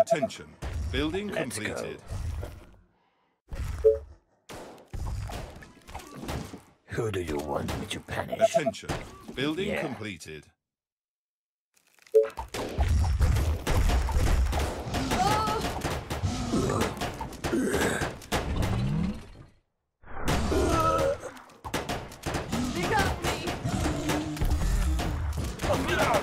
Attention. Building Let's completed. Go. Who do you want me to punish? Attention. Building yeah. completed. Pick got me! Oh,